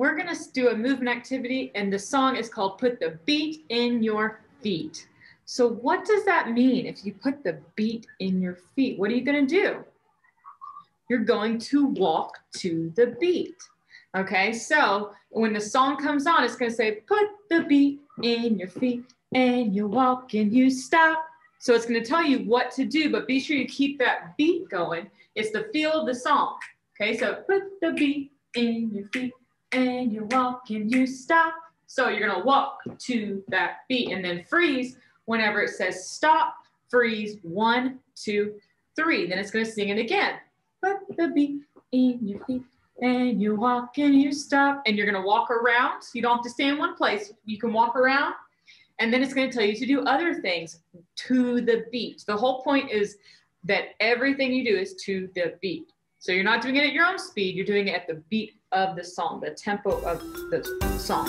we're gonna do a movement activity and the song is called Put the Beat in Your Feet. So what does that mean if you put the beat in your feet? What are you gonna do? You're going to walk to the beat. Okay, so when the song comes on, it's gonna say, put the beat in your feet and you walk and you stop. So it's gonna tell you what to do, but be sure you keep that beat going. It's the feel of the song. Okay, so put the beat in your feet and you walk and you stop. So you're gonna walk to that beat and then freeze whenever it says stop, freeze, one, two, three. Then it's gonna sing it again. Put the beat in your feet and you walk and you stop and you're gonna walk around. So You don't have to stay in one place. You can walk around and then it's gonna tell you to do other things to the beat. The whole point is that everything you do is to the beat. So you're not doing it at your own speed, you're doing it at the beat of the song, the tempo of the song.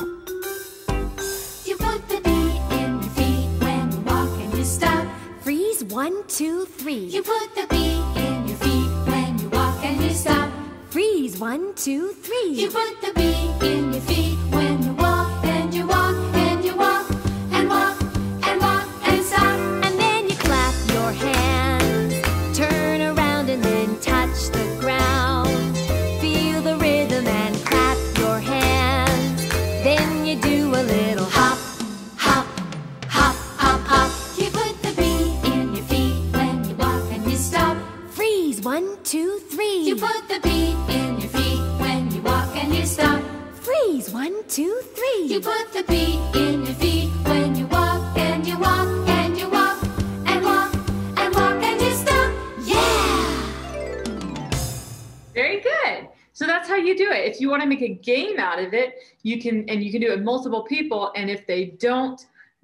You put the beat in your feet when you walk and you stop. Freeze, one, two, three. You put the beat in your feet when you walk and you stop. Freeze, one, two, three. You put the beat in your feet when two, three. You put the beat in your feet when you walk and you walk and you walk and walk and walk and you stop. Yeah! Very good. So that's how you do it. If you want to make a game out of it, you can, and you can do it with multiple people. And if they don't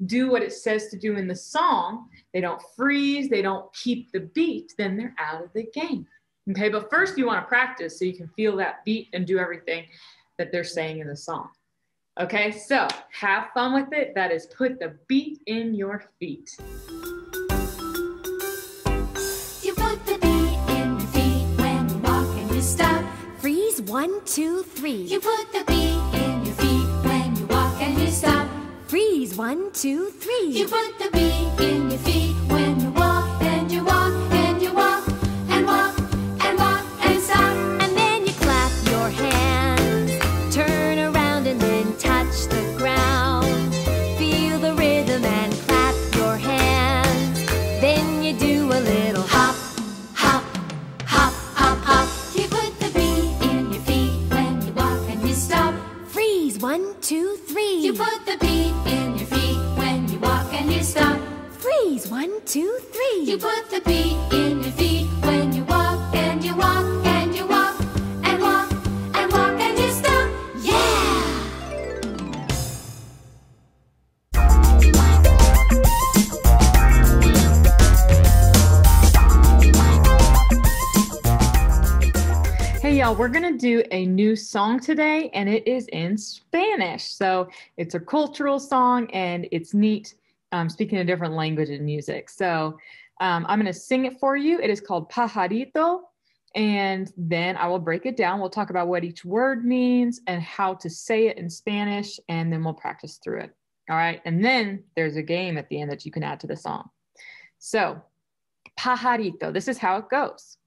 do what it says to do in the song, they don't freeze, they don't keep the beat, then they're out of the game. Okay, but first you want to practice so you can feel that beat and do everything that they're saying in the song. Okay, so have fun with it. That is put the beat in your feet. You put the beat in your feet when you walk and you stop. Freeze, one, two, three. You put the beat in your feet when you walk and you stop. Freeze, one, two, three. You put the beat in your feet when you walk two, three. You put the beat in your feet when you walk and you walk and you walk and walk and walk and you stop. Yeah! Hey, y'all, we're going to do a new song today, and it is in Spanish. So it's a cultural song, and it's neat um, speaking a different language and music. So um, I'm going to sing it for you. It is called Pajarito, and then I will break it down. We'll talk about what each word means and how to say it in Spanish, and then we'll practice through it. All right. And then there's a game at the end that you can add to the song. So, Pajarito, this is how it goes.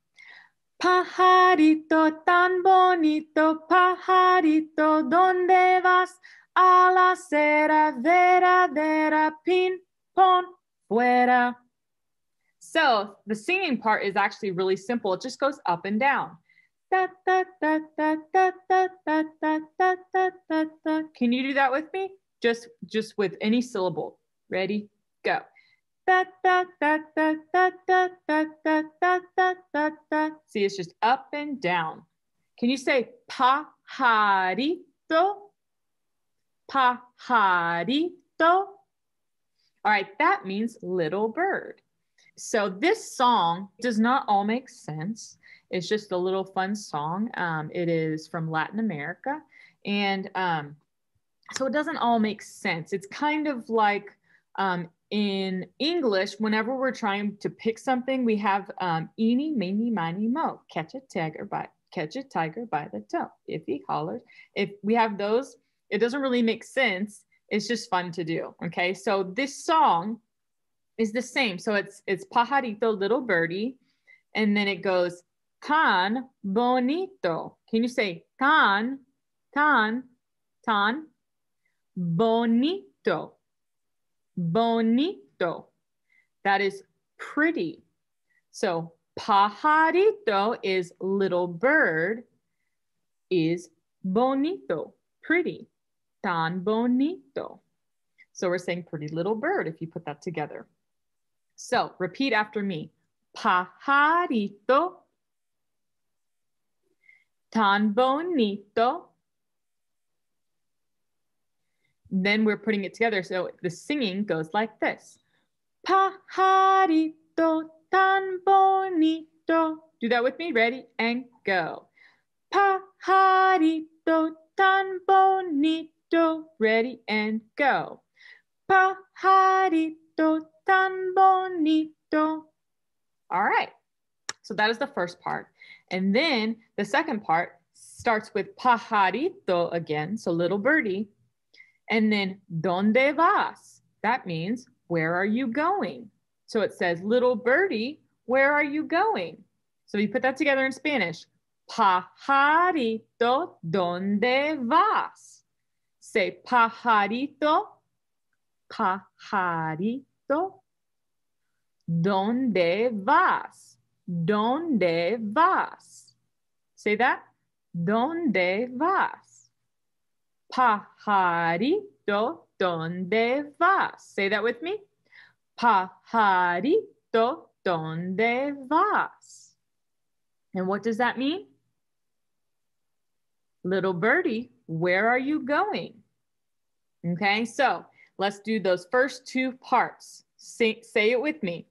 Pajarito tan bonito, pajarito, ¿dónde vas? a la cera, vera, vera, pin, pon, fuera. So the singing part is actually really simple. It just goes up and down. Can you do that with me? Just, just with any syllable. Ready? Go. See, it's just up and down. Can you say pajarito? Pajarito. All right, that means little bird. So this song does not all make sense. It's just a little fun song. Um, it is from Latin America. And um, so it doesn't all make sense. It's kind of like um, in English, whenever we're trying to pick something, we have um, eeny, meeny, miny, mo, catch a tiger by catch a tiger by the toe. If he hollers, if we have those, it doesn't really make sense. It's just fun to do. Okay. So this song is the same. So it's it's pajarito, little birdie, and then it goes tan bonito. Can you say tan, tan, tan, bonito, bonito? That is pretty. So pajarito is little bird, is bonito, pretty, tan bonito. So we're saying pretty little bird if you put that together. So repeat after me. Pajarito, tan bonito. Then we're putting it together. So the singing goes like this. Pajarito tan bonito. Do that with me. Ready and go. Pajarito tan bonito. Ready and go. Pajarito tan bonito. All right. So that is the first part. And then the second part starts with pajarito again, so little birdie. And then donde vas? That means where are you going? So it says little birdie, where are you going? So you put that together in Spanish. Pajarito, donde vas? Say pajarito, pajarito, ¿Dónde vas? ¿Dónde vas? Say that. ¿Dónde vas? Pajarito, ¿dónde vas? Say that with me. Pajarito, ¿dónde vas? And what does that mean? Little birdie, where are you going? Okay, so let's do those first two parts. Say, say it with me.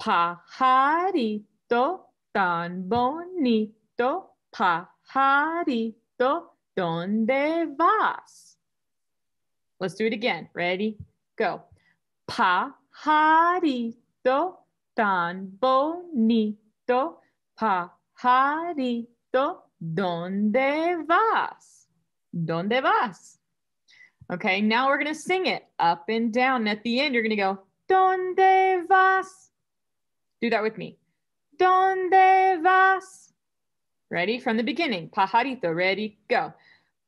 Pajarito tan bonito, pajarito, ¿dónde vas? Let's do it again. Ready? Go. Pajarito tan bonito, pajarito, ¿dónde vas? ¿Dónde vas? Okay, now we're going to sing it up and down. At the end, you're going to go, ¿Dónde vas? Do that with me. ¿Dónde vas? Ready? From the beginning. Pajarito. Ready? Go.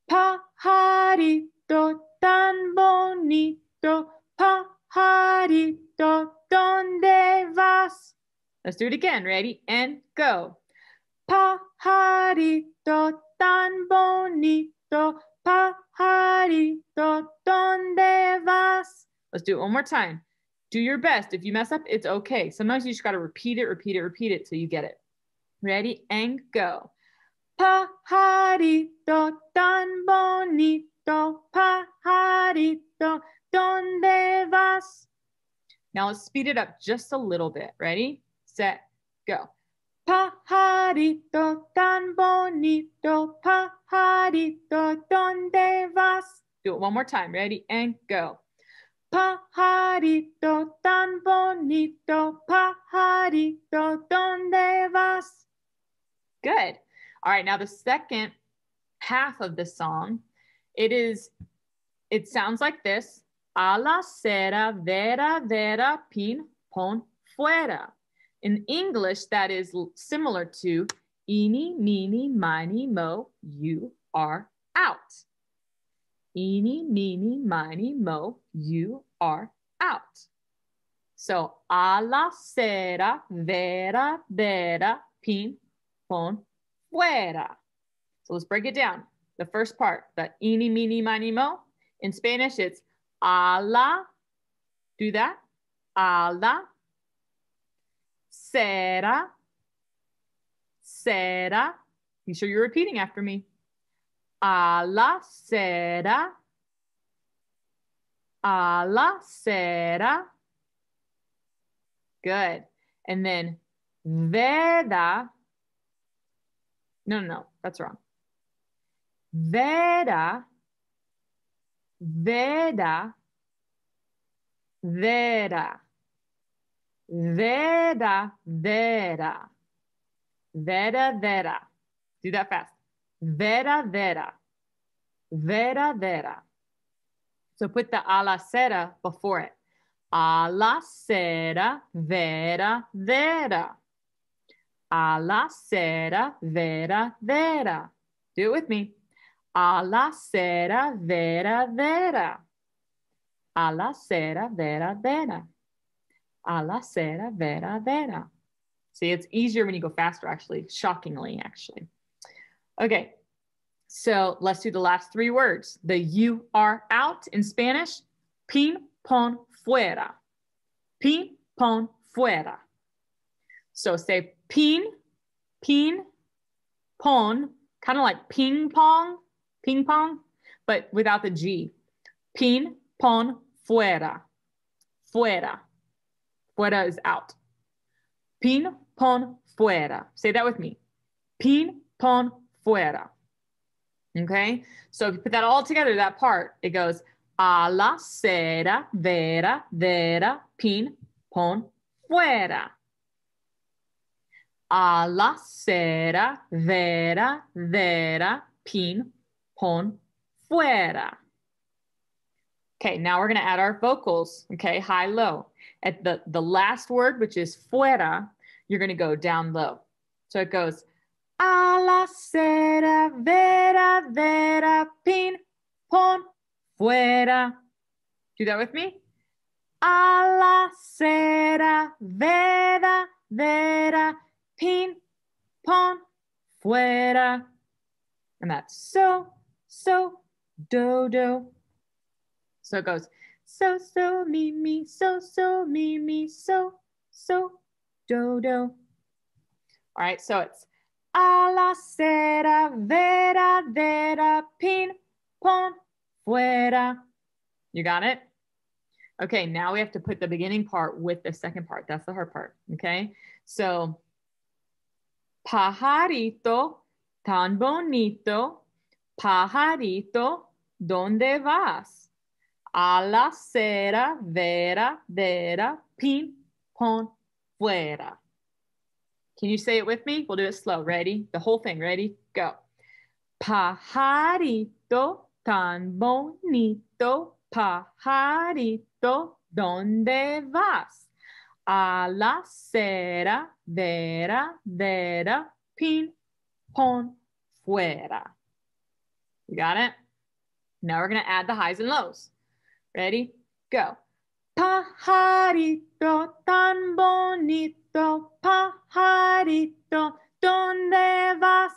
Pajarito tan bonito. Pajarito, ¿dónde vas? Let's do it again. Ready? And go. Pajarito tan bonito. Pajarito, ¿dónde vas? Let's do it one more time do your best. If you mess up, it's okay. Sometimes you just got to repeat it, repeat it, repeat it till you get it. Ready and go. Pajarito tan bonito, pajarito, ¿dónde vas? Now let's speed it up just a little bit. Ready, set, go. Pajarito tan bonito, pajarito, ¿dónde vas? Do it one more time. Ready and go. Pajarito tan bonito, pajarito, ¿dónde vas? Good. All right, now the second half of the song, it is, it sounds like this. A la cera, vera, vera, pin, pon, fuera. In English, that is similar to eeny, meeny, miny, mo, you are out. Eeny, meeny, miny, mo, you are out. So, a la cera, vera, vera, pin, pon, fuera. So let's break it down. The first part, the eeny, meeny, miny, mo. In Spanish, it's a la, do that, a la, cera. Be sure you're repeating after me a la cera, a la cera. Good. And then Veda. No, no, no, that's wrong. Veda, Veda, Veda. Veda. Vera, Vera, Vera. Do that fast. Verdadera. Verdadera. So put the alacera before it. Alacera verdadera. Alacera verdadera. Do it with me. Alacera verdadera. Alacera verdadera. Alacera verdadera. See, it's easier when you go faster, actually, shockingly, actually. Okay, so let's do the last three words. The you are out in Spanish, pin pon fuera. Pin pon fuera. So say pin, pin, pon, kind of like ping pong, ping pong, but without the G. Pin pon fuera. Fuera. Fuera is out. Pin pon fuera. Say that with me. Pin pon fuera. Okay, so if you put that all together, that part, it goes a la cera, vera, vera, pin, pon, fuera. A la cera, vera, vera, pin, pon, fuera. Okay, now we're going to add our vocals. Okay, high, low. At the, the last word, which is fuera, you're going to go down low. So it goes a la cera, vera, vera, pin, pon, fuera. Do that with me. A la cera, vera, vera, pin, pon, fuera. And that's so, so, do, do. So it goes so, so, me, me, so, so, me, me, so, so, do, do. All right, so it's a la cera, vera, vera, pin, pon, fuera. You got it? Okay, now we have to put the beginning part with the second part. That's the hard part, okay? So, pajarito, tan bonito, pajarito, ¿dónde vas? A la cera, vera, vera, pin, pon, fuera. Can you say it with me? We'll do it slow. Ready? The whole thing. Ready? Go. Pajarito tan bonito, pajarito, ¿dónde vas? A la cera, vera, vera, pin, pon, fuera. You got it? Now we're going to add the highs and lows. Ready? Go. Pajarito tan bonito, pajarito, ¿dónde vas?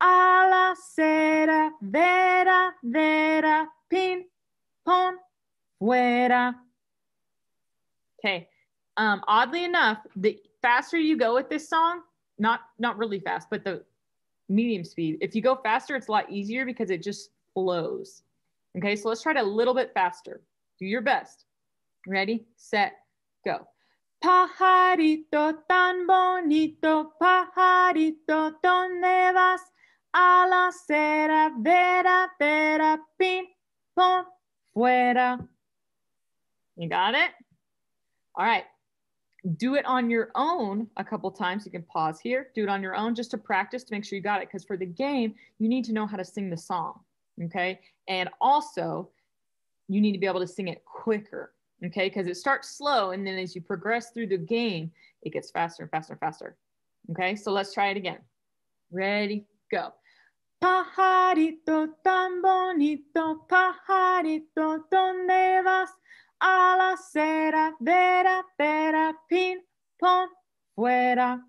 A la cera, vera, vera, pin, pon, fuera. Okay. Um, oddly enough, the faster you go with this song, not not really fast, but the medium speed. If you go faster, it's a lot easier because it just flows. Okay, so let's try it a little bit faster. Do your best. Ready, set, go. Pajarito tan bonito, pajarito, ¿dónde vas? A la cera, vera, vera, pin, pon, fuera. You got it? All right. Do it on your own a couple times. You can pause here, do it on your own just to practice to make sure you got it. Because for the game, you need to know how to sing the song. Okay. And also, you need to be able to sing it quicker okay? Because it starts slow and then as you progress through the game, it gets faster and faster and faster. Okay, so let's try it again. Ready, go. Pajarito tan bonito, pajarito, ¿dónde vas? A la cera, vera, vera, pin, pon, fuera.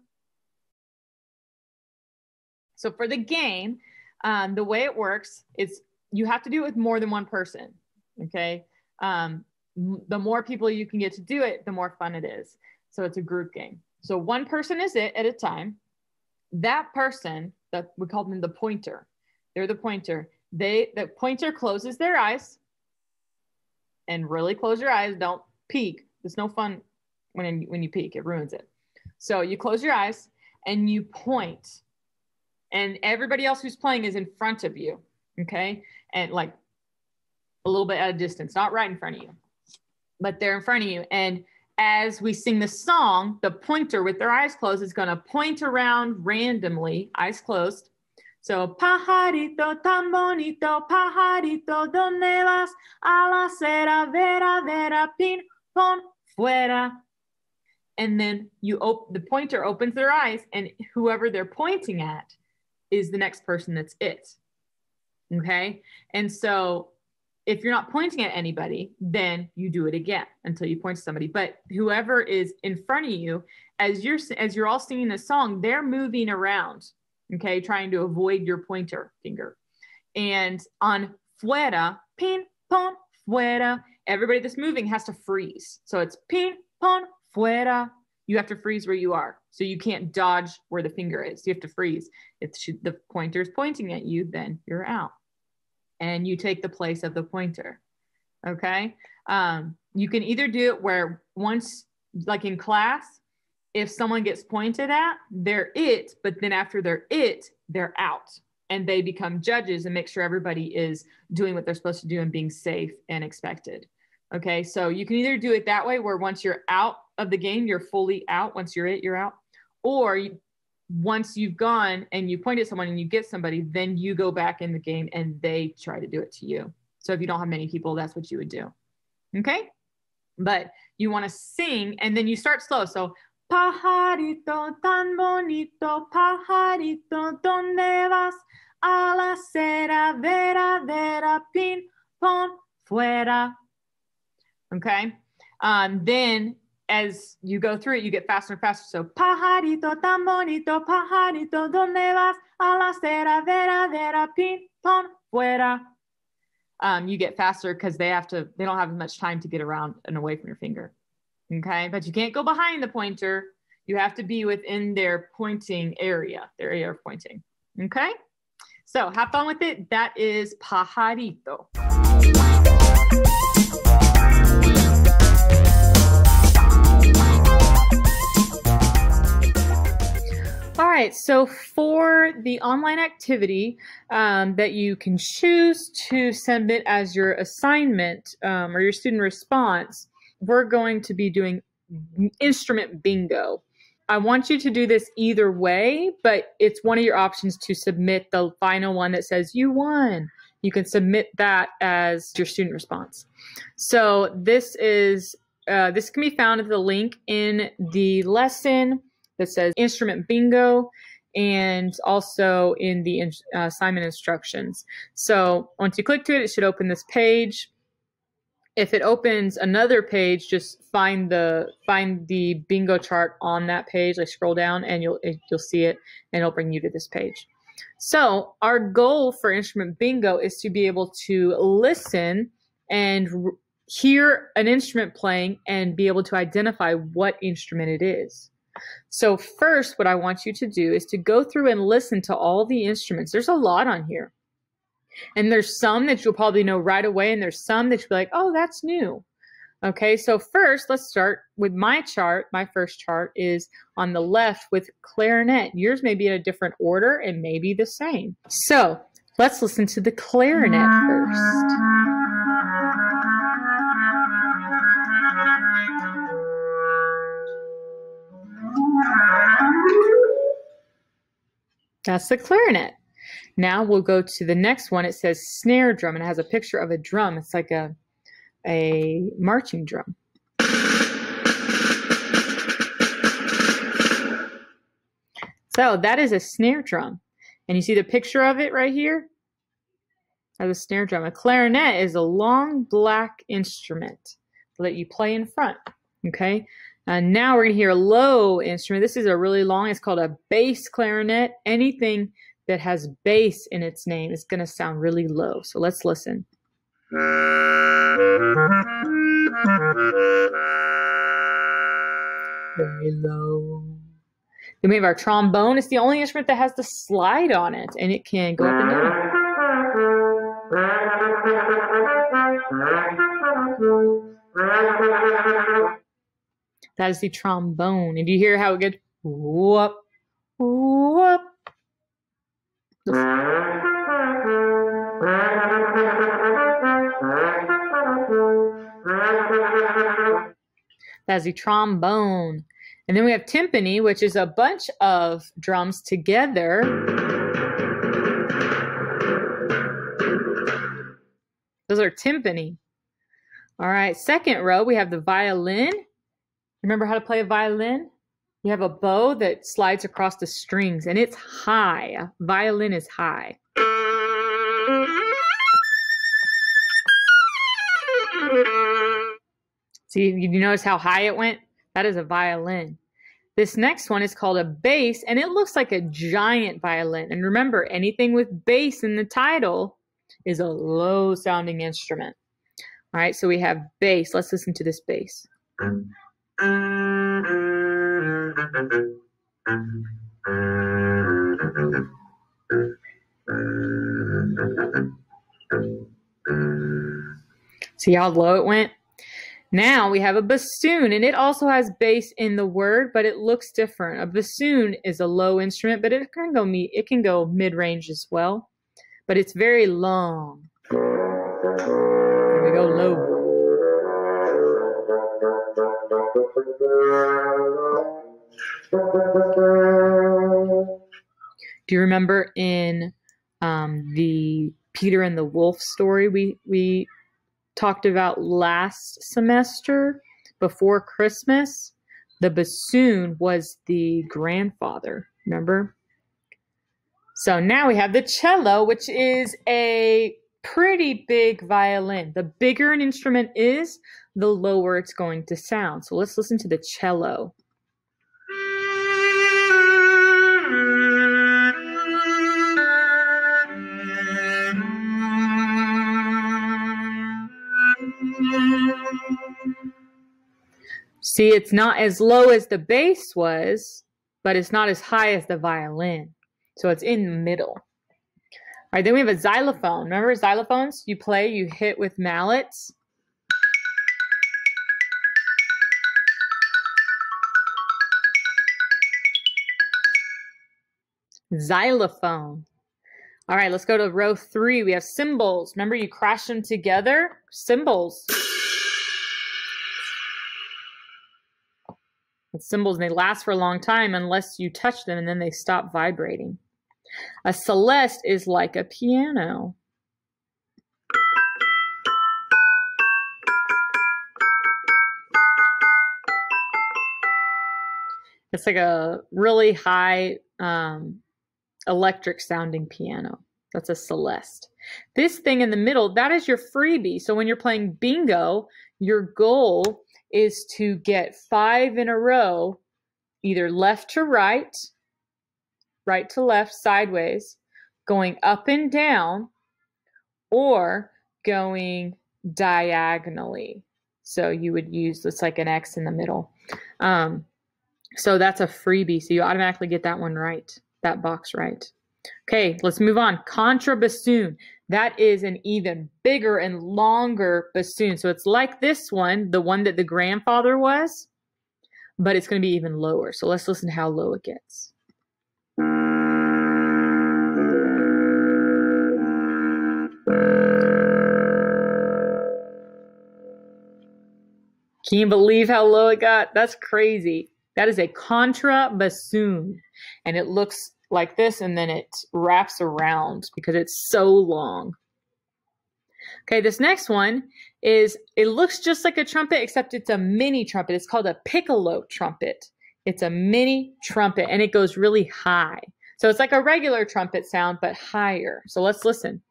So for the game, um, the way it works is you have to do it with more than one person, okay? Um, the more people you can get to do it, the more fun it is. So it's a group game. So one person is it at a time. That person, that we call them the pointer. They're the pointer. They the pointer closes their eyes and really close your eyes. Don't peek. It's no fun when when you peek. It ruins it. So you close your eyes and you point. point, and everybody else who's playing is in front of you. Okay, and like a little bit at a distance, not right in front of you but they're in front of you. And as we sing the song, the pointer with their eyes closed is going to point around randomly, eyes closed, So, pajarito tan bonito, pajarito, ¿dónde vas? A la cera, vera, vera, pin, pon, fuera. And then you op- the pointer opens their eyes, and whoever they're pointing at is the next person that's it. Okay. And so if you're not pointing at anybody, then you do it again until you point to somebody. But whoever is in front of you, as you're as you're all singing this song, they're moving around, okay, trying to avoid your pointer finger. And on fuera, pin, pon, fuera, everybody that's moving has to freeze. So it's pin, pon, fuera. You have to freeze where you are. So you can't dodge where the finger is. You have to freeze. If the pointer is pointing at you, then you're out and you take the place of the pointer. Okay. Um, you can either do it where once, like in class, if someone gets pointed at, they're it, but then after they're it, they're out and they become judges and make sure everybody is doing what they're supposed to do and being safe and expected. Okay. So you can either do it that way where once you're out of the game, you're fully out. Once you're it, you're out. Or once you've gone and you point at someone and you get somebody, then you go back in the game and they try to do it to you. So if you don't have many people, that's what you would do. Okay. But you want to sing and then you start slow. So, pajarito tan bonito, pajarito, ¿dónde vas? A la cera, vera, vera, pin, pon, fuera. Okay. Um, then as you go through it, you get faster and faster. So, pajarito tan bonito, pajarito, ¿dónde vas? A la cera, vera, vera, pin, pon, fuera. Um, you get faster because they have to, they don't have as much time to get around and away from your finger. Okay. But you can't go behind the pointer. You have to be within their pointing area, their area of pointing. Okay. So have fun with it. That is pajarito. So for the online activity um, that you can choose to submit as your assignment um, or your student response, we're going to be doing instrument bingo. I want you to do this either way, but it's one of your options to submit the final one that says you won. You can submit that as your student response. So this is uh, this can be found at the link in the lesson that says instrument bingo and also in the uh, assignment instructions. So once you click to it, it should open this page. If it opens another page, just find the find the bingo chart on that page. Like scroll down and you'll you'll see it, and it'll bring you to this page. So our goal for instrument bingo is to be able to listen and hear an instrument playing and be able to identify what instrument it is. So, first, what I want you to do is to go through and listen to all the instruments. There's a lot on here. And there's some that you'll probably know right away, and there's some that you'll be like, oh, that's new. Okay, so first, let's start with my chart. My first chart is on the left with clarinet. Yours may be in a different order and may be the same. So, let's listen to the clarinet first. That's the clarinet. Now we'll go to the next one. It says snare drum and it has a picture of a drum. It's like a a marching drum. So that is a snare drum. And you see the picture of it right here? As a snare drum. A clarinet is a long black instrument that you play in front. Okay. And now we're going to hear a low instrument. This is a really long, it's called a bass clarinet. Anything that has bass in its name is going to sound really low. So let's listen. Very low. Then we have our trombone. It's the only instrument that has the slide on it, and it can go up and down. That is the trombone. And do you hear how it gets whoop, whoop? That's the trombone. And then we have timpani, which is a bunch of drums together. Those are timpani. All right, second row, we have the violin Remember how to play a violin? You have a bow that slides across the strings and it's high. Violin is high. See, you notice how high it went? That is a violin. This next one is called a bass, and it looks like a giant violin. And remember, anything with bass in the title is a low sounding instrument. All right, so we have bass. Let's listen to this bass. See how low it went? Now we have a bassoon, and it also has bass in the word, but it looks different. A bassoon is a low instrument, but it can go it can go mid range as well, but it's very long. Do you remember in um, the Peter and the Wolf story we we talked about last semester before Christmas? The bassoon was the grandfather. Remember? So now we have the cello, which is a pretty big violin. The bigger an instrument is, the lower it's going to sound. So let's listen to the cello. See, it's not as low as the bass was, but it's not as high as the violin. So it's in the middle. All right, then we have a xylophone. Remember xylophones? You play, you hit with mallets. Xylophone. All right, let's go to row three. We have cymbals. Remember, you crash them together? Cymbals. Cymbals, and they last for a long time unless you touch them and then they stop vibrating. A celeste is like a piano. It's like a really high um, electric sounding piano. That's a Celeste. This thing in the middle, that is your freebie. So when you're playing bingo, your goal is to get five in a row, either left to right, right to left, sideways, going up and down, or going diagonally. So you would use, it's like an X in the middle. Um, so that's a freebie. So you automatically get that one right, that box right. Okay, let's move on. Contrabassoon. That is an even bigger and longer bassoon. So it's like this one, the one that the grandfather was, but it's going to be even lower. So let's listen to how low it gets. Can you believe how low it got? That's crazy. That is a contra bassoon. And it looks like this and then it wraps around because it's so long. Okay, this next one is it looks just like a trumpet except it's a mini trumpet. It's called a piccolo trumpet. It's a mini trumpet and it goes really high. So it's like a regular trumpet sound but higher. So let's listen.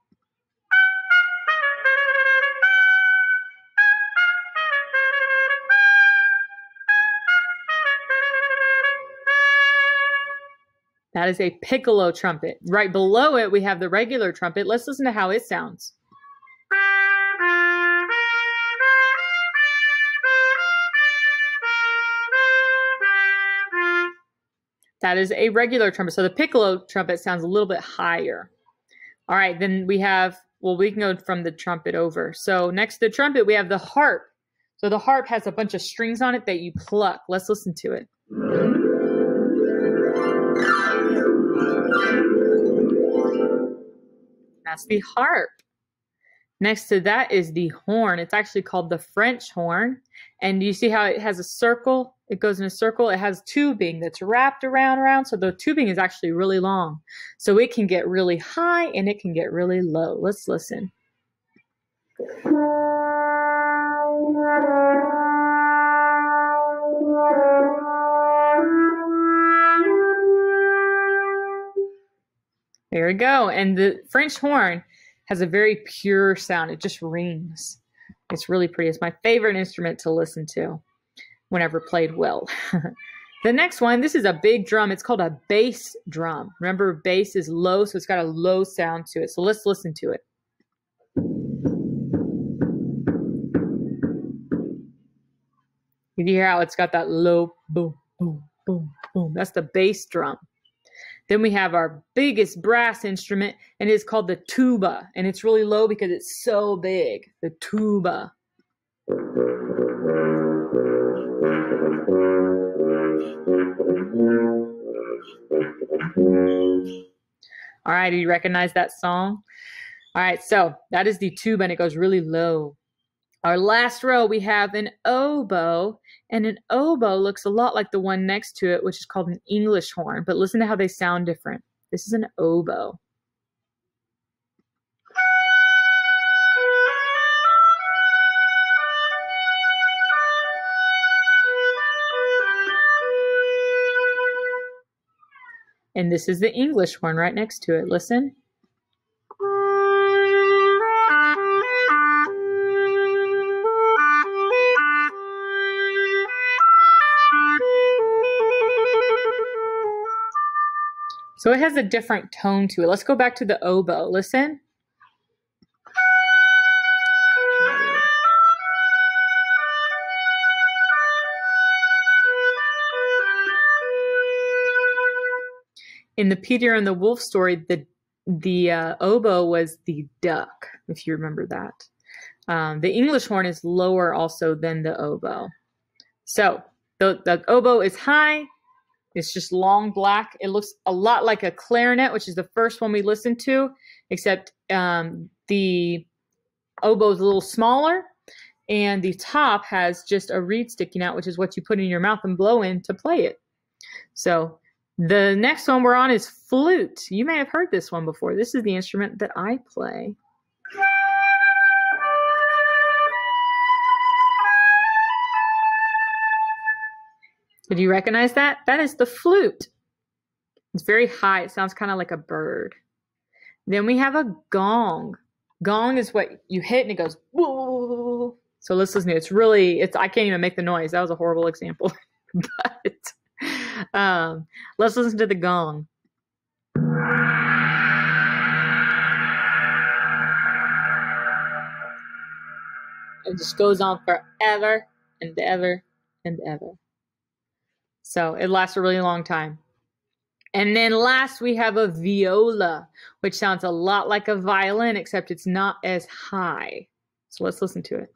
That is a piccolo trumpet. Right below it, we have the regular trumpet. Let's listen to how it sounds. That is a regular trumpet. So the piccolo trumpet sounds a little bit higher. All right, then we have, well, we can go from the trumpet over. So next to the trumpet, we have the harp. So the harp has a bunch of strings on it that you pluck. Let's listen to it. That's the harp. Next to that is the horn. It's actually called the French horn. And you see how it has a circle? It goes in a circle. It has tubing that's wrapped around around. So the tubing is actually really long. So it can get really high and it can get really low. Let's listen. There we go. And the French horn has a very pure sound. It just rings. It's really pretty. It's my favorite instrument to listen to whenever played well. the next one, this is a big drum. It's called a bass drum. Remember, bass is low, so it's got a low sound to it. So let's listen to it. You hear how it's got that low boom, boom, boom, boom. That's the bass drum. Then we have our biggest brass instrument, and it's called the tuba. And it's really low because it's so big. The tuba. All right, do you recognize that song? All right, so that is the tuba, and it goes really low. Our last row, we have an oboe, and an oboe looks a lot like the one next to it, which is called an English horn. But listen to how they sound different. This is an oboe. And this is the English horn right next to it. Listen. So it has a different tone to it. Let's go back to the oboe. Listen. In the Peter and the Wolf story, the the uh, oboe was the duck, if you remember that. Um, the English horn is lower also than the oboe. So the, the oboe is high, it's just long black. It looks a lot like a clarinet, which is the first one we listened to, except um, the oboe is a little smaller, and the top has just a reed sticking out, which is what you put in your mouth and blow in to play it. So the next one we're on is flute. You may have heard this one before. This is the instrument that I play. Did you recognize that? That is the flute. It's very high. It sounds kind of like a bird. Then we have a gong. Gong is what you hit and it goes. So let's listen to it. It's really it's I can't even make the noise. That was a horrible example. but um let's listen to the gong. It just goes on forever and ever and ever. So it lasts a really long time. And then last we have a viola, which sounds a lot like a violin, except it's not as high. So let's listen to it.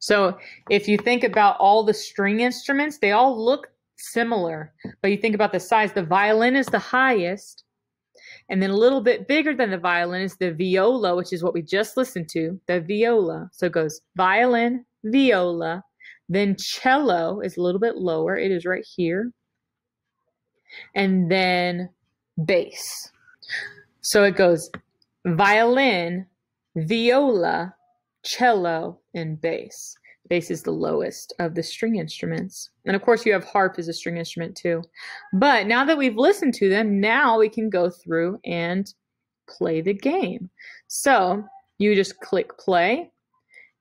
So if you think about all the string instruments, they all look similar, but you think about the size. The violin is the highest, and then a little bit bigger than the violin is the viola, which is what we just listened to, the viola. So it goes violin, viola, then cello is a little bit lower. It is right here. And then bass. So it goes violin, viola, cello, and bass. Bass is the lowest of the string instruments. And of course, you have harp as a string instrument too. But now that we've listened to them, now we can go through and play the game. So you just click play,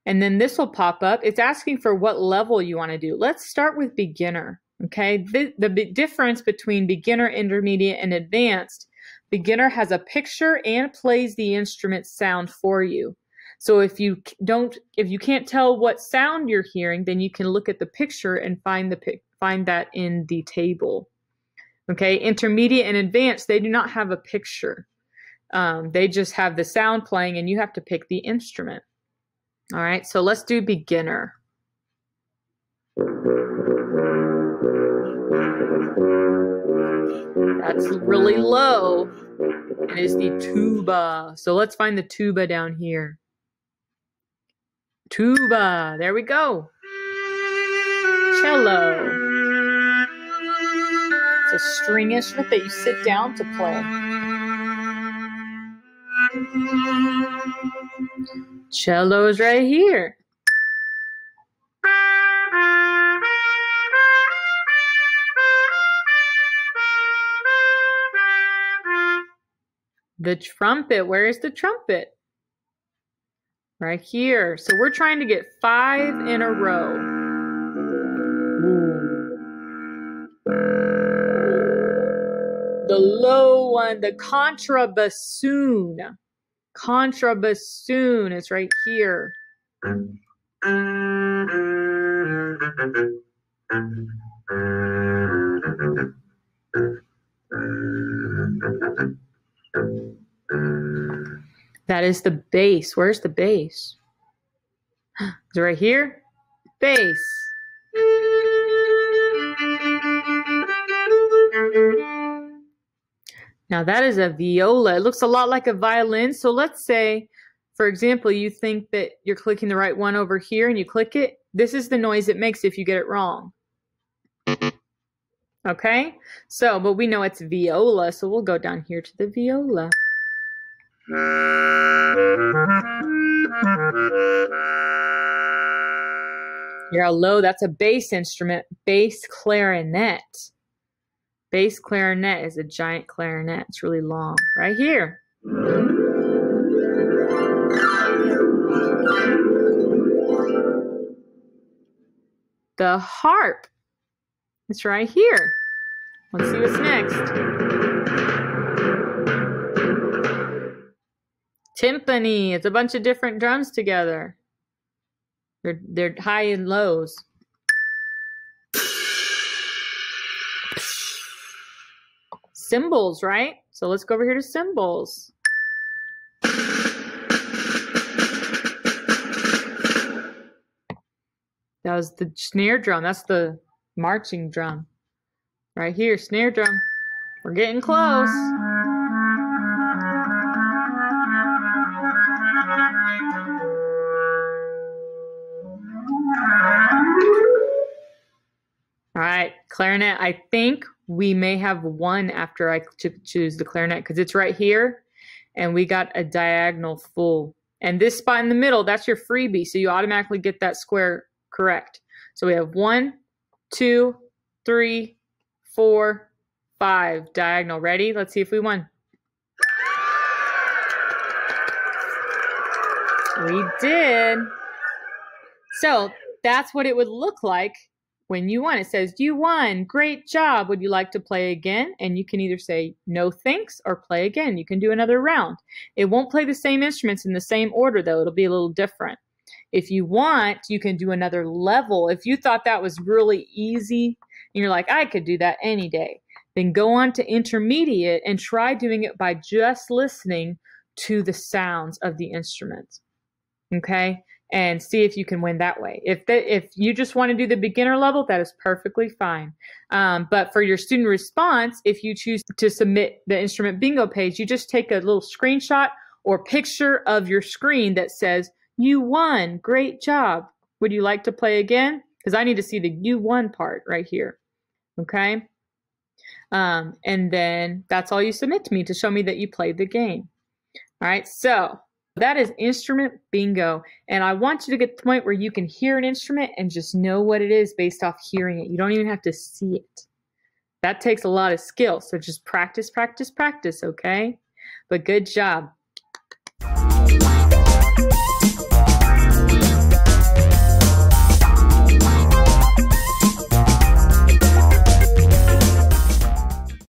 and then this will pop up. It's asking for what level you want to do. Let's start with beginner. Okay, the, the difference between beginner, intermediate, and advanced beginner has a picture and plays the instrument sound for you. So if you don't, if you can't tell what sound you're hearing, then you can look at the picture and find the find that in the table. Okay, intermediate and advanced, they do not have a picture. Um, they just have the sound playing, and you have to pick the instrument. All right, so let's do beginner. That's really low. It is the tuba. So let's find the tuba down here. Tuba. There we go. Cello. It's a string instrument that you sit down to play. Cello is right here. The trumpet. Where is the trumpet? Right here. So we're trying to get five in a row. The low one, the contrabassoon. Contrabassoon is right here. That is the bass. Where's the bass? Is it right here? Bass. Now that is a viola. It looks a lot like a violin. So let's say, for example, you think that you're clicking the right one over here and you click it. This is the noise it makes if you get it wrong. Mm-hmm. Okay? So, but we know it's viola, so we'll go down here to the viola. You're low, that's a bass instrument, bass clarinet. Bass clarinet is a giant clarinet. It's really long. Right here. The harp. It's right here. Let's see what's next. Timpani. It's a bunch of different drums together. They're, they're high and lows. Cymbals, right? So let's go over here to cymbals. That was the snare drum. That's the marching drum. Right here, snare drum. We're getting close. Clarinet. I think we may have one after I ch- choose the clarinet because it's right here and we got a diagonal full. And this spot in the middle, that's your freebie. So you automatically get that square correct. So we have one, two, three, four, five. Diagonal. Ready? Let's see if we won. We did. So that's what it would look like when you won. It says, You won. Great job. Would you like to play again? And you can either say no thanks or play again. You can do another round. It won't play the same instruments in the same order, though. It'll be a little different. If you want, you can do another level. If you thought that was really easy and you're like, I could do that any day, then go on to intermediate and try doing it by just listening to the sounds of the instruments. Okay? And see if you can win that way. If the, if you just want to do the beginner level, that is perfectly fine. Um, but for your student response, if you choose to submit the instrument bingo page, you just take a little screenshot or picture of your screen that says you won. Great job. Would you like to play again? Because I need to see the you won part right here. Okay. Um, and then that's all you submit to me to show me that you played the game. All right. So that is instrument bingo. And I want you to get to the point where you can hear an instrument and just know what it is based off hearing it. You don't even have to see it. That takes a lot of skill. So just practice, practice, practice. Okay. But good job.